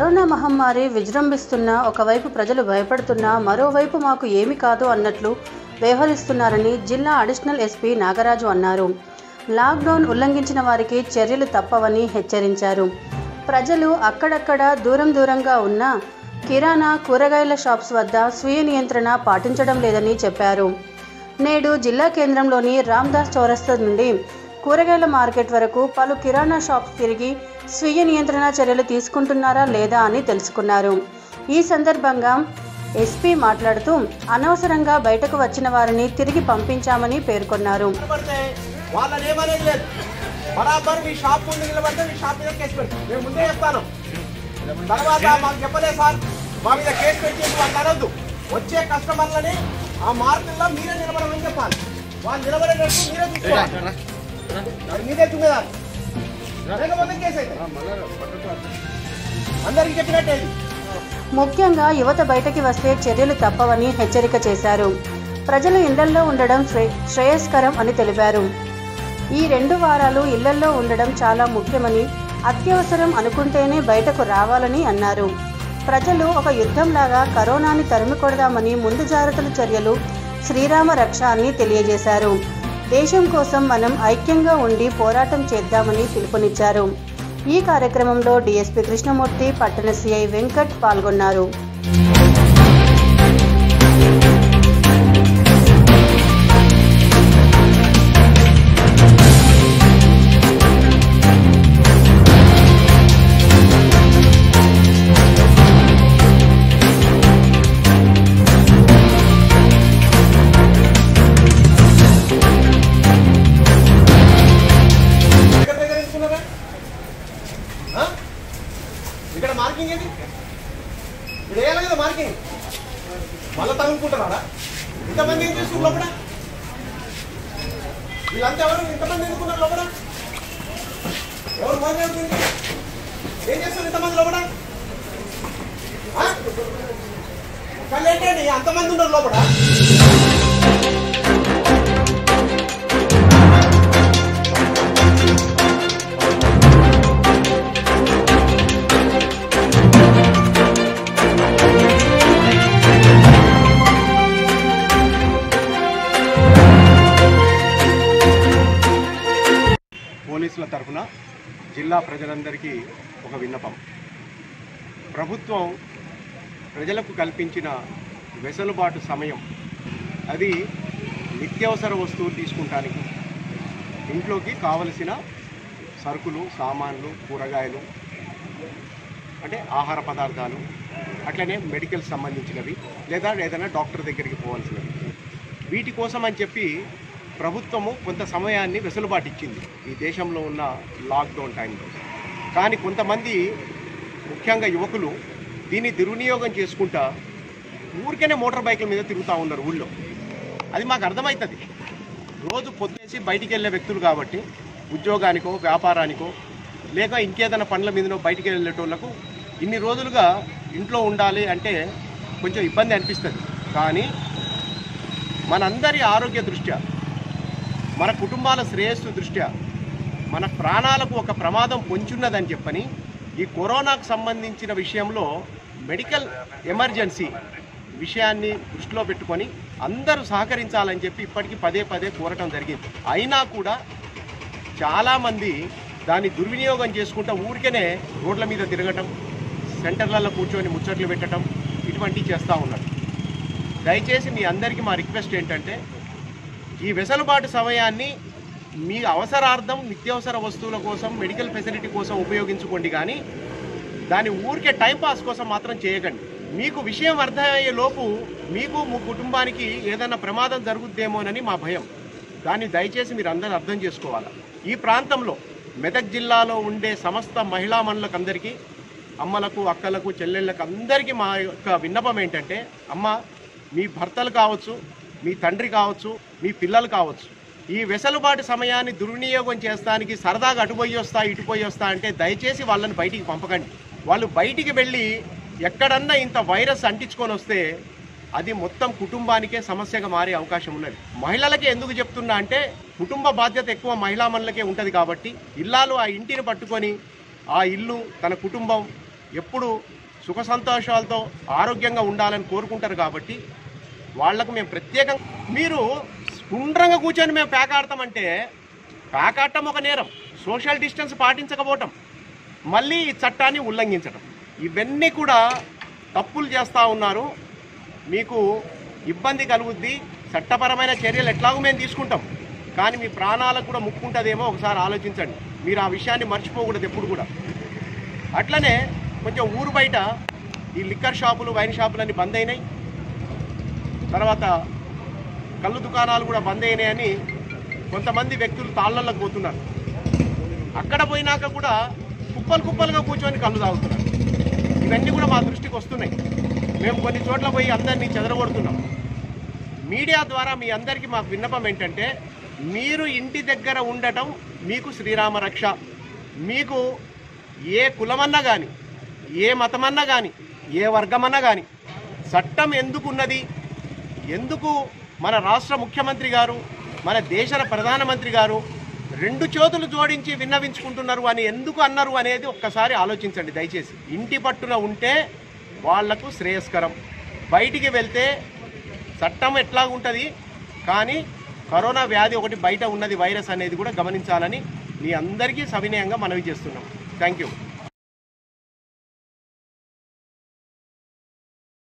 Corona మహమ్మారి విజృంభిస్తున్నా ఒకవైపు ప్రజలు భయపడుతున్నా మరోవైపు మాకు ఏమి కాదు అన్నట్లు వ్యవహరిస్తున్నారని జిల్లా అడిషనల్ ఎస్పీ నాగరాజు అన్నారు. లాక్డౌన్ ఉల్లంఘించిన వారికి చర్యలు తప్పవని హెచ్చరించారు. ప్రజలు అక్కడక్కడ దూరం దూరంగా ఉన్న కిరాణా కూరగాయల షాప్స్ వద్ద స్వీయ నియంత్రణ పాటించడం లేదని చెప్పారు. నేడు జిల్లా కేంద్రంలోని రామ్దాస్ చౌరస్తా నుండి కూరగాయల మార్కెట్ వరకు పలు కిరాణా షాప్స్ తిరిగి స్వీయ నియంత్రణ చర్యలు తీసుకుంటున్నారా లేదా అని తెలుసుకున్నారు. ఈ సందర్భంగా ఎస్పీ మాట్లాడుతూ అనవసరంగా బయటకు వచ్చిన వారిని తిరిగి పంపించామని పేర్కొన్నారు. బరాబర్ మీ షాప్ ముందు నిలబడితే మీ షాప్ మీద కేసు పెడతాం. మేము ముందే చెప్తాను. తర్వాత మాకు చెప్పలేదు సార్ మా మీద కేసు పెట్టి వాళ్ళు అనొద్దు వచ్చే కస్టమర్లని ఆ మార్కుల్లో మీరే నిలబడమని చెప్పాలి. వాళ్ళు నిలబడేటట్టు మీరే చూసుకోవాలి. మీదే అందరికి చెప్పినట్టే ముఖ్యంగా యువత బయటకి వస్తే చర్యలు తప్పవని హెచ్చరిక చేశారు. ప్రజలు ఇళ్ళల్లో ఉండడం శ్రే- శ్రేయస్కరం అని తెలిపారు. ఈ రెండు వారాలు ఇళ్ళల్లో ఉండడం చాలా ముఖ్యమని అత్యవసరం అనుకుంటేనే బయటకు రావాలని అన్నారు. ప్రజలు ఒక యుద్ధంలాగా కరోనాని తరిమి కొడదామని ముందు జాగ్రత్తల చర్యలు శ్రీరామ రక్ష అని తెలియజేశారు. దేశం కోసం మనం ఐక్యంగా ఉండి పోరాటం చేద్దామని పిలుపునిచ్చారు. ఈ కార్యక్రమంలో డిఎస్పీ కృష్ణమూర్తి పట్టణ సిఐ వెంకట్ పాల్గొన్నారు. ఇంతమంది ఏం చేస్తున్నారు లోపల? వీళ్ళంతా ఎవరు? ఇంతమంది ఎందుకున్నారు లోపల? ఎవరు మాట్లాడుతుంది ఏం చేస్తారు ఇంతమంది లోపల? ఆ? కళ్ళు ఏంటండి? అంతమంది ఉన్నారు లోపల. జిల్లా ప్రజలందరికీ ఒక విన్నపం. ప్రభుత్వం ప్రజలకు కల్పించిన వెసులుబాటు సమయం అది నిత్యావసర వస్తువులు తీసుకుంటానికి ఇంట్లోకి కావలసిన సరుకులు సామాన్లు కూరగాయలు అంటే ఆహార పదార్థాలు అట్లనే మెడికల్ సంబంధించినవి లేదా ఏదైనా డాక్టర్ దగ్గరికి పోవాల్సినవి. వీటి కోసం అని చెప్పి ప్రభుత్వము కొంత సమయాన్ని వెసులుబాటు ఇచ్చింది ఈ దేశంలో ఉన్న లాక్డౌన్ టైంలో. కానీ కొంతమంది ముఖ్యంగా యువకులు దీన్ని దుర్వినియోగం చేసుకుంటా ఊరికనే మోటార్ బైకుల మీద తిరుగుతూ ఉన్నారు ఊళ్ళో. అది మాకు అర్థమవుతుంది రోజు పొద్దునేసి బయటికి వెళ్ళే వ్యక్తులు కాబట్టి ఉద్యోగానికో వ్యాపారానికో లేక ఇంకేదైనా పనుల మీదనో బయటికి వెళ్ళేటోళ్ళకు ఇన్ని రోజులుగా ఇంట్లో ఉండాలి అంటే కొంచెం ఇబ్బంది అనిపిస్తుంది. కానీ మనందరి ఆరోగ్య దృష్ట్యా మన కుటుంబాల శ్రేయస్సు దృష్ట్యా మన ప్రాణాలకు ఒక ప్రమాదం పొంచున్నదని చెప్పని ఈ కరోనాకు సంబంధించిన విషయంలో మెడికల్ ఎమర్జెన్సీ విషయాన్ని దృష్టిలో పెట్టుకొని అందరూ సహకరించాలని చెప్పి ఇప్పటికీ పదే పదే కోరటం జరిగింది. అయినా కూడా చాలామంది దాన్ని దుర్వినియోగం చేసుకుంటూ ఊరికనే రోడ్ల మీద తిరగటం సెంటర్లలో కూర్చొని ముచ్చట్లు పెట్టడం ఇటువంటివి చేస్తూ ఉన్నారు. దయచేసి మీ అందరికీ మా రిక్వెస్ట్ ఏంటంటే ఈ వెసులుబాటు సమయాన్ని మీ అవసరార్థం నిత్యావసర వస్తువుల కోసం మెడికల్ ఫెసిలిటీ కోసం ఉపయోగించుకోండి కానీ దాని ఊరికే టైంపాస్ కోసం మాత్రం చేయకండి. మీకు విషయం అర్థమయ్యే లోపు మీకు మీ కుటుంబానికి ఏదైనా ప్రమాదం జరుగుద్దేమోనని మా భయం. దాన్ని దయచేసి మీరు అందరూ అర్థం చేసుకోవాలి? ఈ ప్రాంతంలో మెదక్ జిల్లాలో ఉండే సమస్త మహిళా మనులకు అందరికీ అమ్మలకు అక్కలకు చెల్లెళ్ళకు అందరికీ మా యొక్క విన్నపం ఏంటంటే అమ్మ మీ భర్తలు కావచ్చు మీ తండ్రి కావచ్చు మీ పిల్లలు కావచ్చు ఈ వెసలుబాటు సమయాన్ని దుర్వినియోగం చేస్తానికి సరదాగా అటుపోయి వస్తా ఇటుపోయి వస్తా అంటే దయచేసి వాళ్ళని బయటికి పంపకండి. వాళ్ళు బయటికి వెళ్ళి ఎక్కడన్నా ఇంత వైరస్ అంటించుకొని వస్తే అది మొత్తం కుటుంబానికే సమస్యగా మారే అవకాశం ఉన్నది. మహిళలకే ఎందుకు చెప్తున్నా అంటే కుటుంబ బాధ్యత ఎక్కువ మహిళామణులకే ఉంటుంది కాబట్టి ఇల్లాలు ఆ ఇంటిని పట్టుకొని ఆ ఇల్లు తన కుటుంబం ఎప్పుడు సుఖ సంతోషాలతో ఆరోగ్యంగా ఉండాలని కోరుకుంటారు కాబట్టి వాళ్ళకు మేము ప్రత్యేకంగా మీరు గుండ్రంగా కూర్చొని మేము పేకాడతామంటే పేకాడటం ఒక నేరం. సోషల్ డిస్టెన్స్ పాటించకపోవటం. మళ్ళీ ఈ చట్టాన్ని ఉల్లంఘించడం ఇవన్నీ కూడా తప్పులు చేస్తూ ఉన్నారు. మీకు ఇబ్బంది కలుగుద్ది. చట్టపరమైన చర్యలు ఎట్లాగో మేము తీసుకుంటాం. కానీ మీ ప్రాణాలకు కూడా ముక్కుంటుందేమో ఒకసారి ఆలోచించండి. మీరు ఆ విషయాన్ని మర్చిపోకూడదు ఎప్పుడు కూడా. అట్లనే కొంచెం ఊరు బయట ఈ లిక్కర్ షాపులు వైన్ షాపులు అన్నీ బంద్ అయినాయి. తర్వాత కళ్ళు దుకాణాలు కూడా బంద్ అయినాయని కొంతమంది వ్యక్తులు తాళ్ళల్లోకి పోతున్నారు. అక్కడ పోయినాక కూడా కుప్పలు కుప్పలుగా కూర్చొని కళ్ళు తాగుతున్నారు. ఇవన్నీ కూడా మా దృష్టికి వస్తున్నాయి. మేము కొన్ని చోట్ల పోయి అందరినీ చెదరగొడుతున్నాం. మీడియా ద్వారా మీ అందరికీ మాకు విన్నపం ఏంటంటే మీరు ఇంటి దగ్గర ఉండటం మీకు శ్రీరామ రక్ష. మీకు ఏ కులమన్నా కానీ ఏ మతమన్నా కానీ ఏ వర్గమన్నా కానీ చట్టం ఎందుకున్నది ఎందుకు మన రాష్ట్ర ముఖ్యమంత్రి గారు మన దేశ ప్రధానమంత్రి గారు రెండు చేతులు జోడించి విన్నవించుకుంటున్నారు అని ఎందుకు అన్నారు అనేది ఒక్కసారి ఆలోచించండి దయచేసి. ఇంటి పట్టున ఉంటే వాళ్ళకు శ్రేయస్కరం. బయటికి వెళ్తే చట్టం ఎట్లా ఉంటుంది కానీ కరోనా వ్యాధి ఒకటి బయట ఉన్నది వైరస్ అనేది కూడా గమనించాలని మీ అందరికీ సవినయంగా మనవి చేస్తున్నాం. Thank you.